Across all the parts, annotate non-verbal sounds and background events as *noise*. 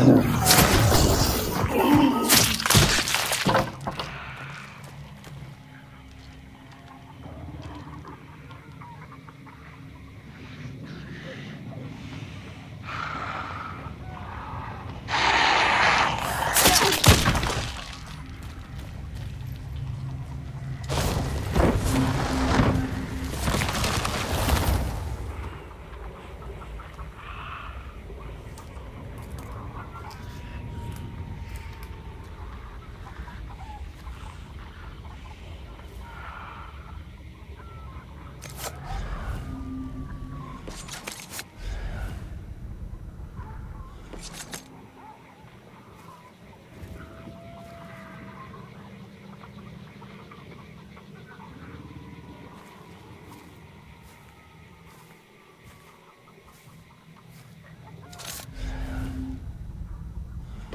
Oh. *laughs*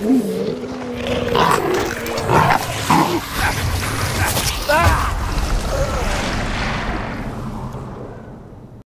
Ooh.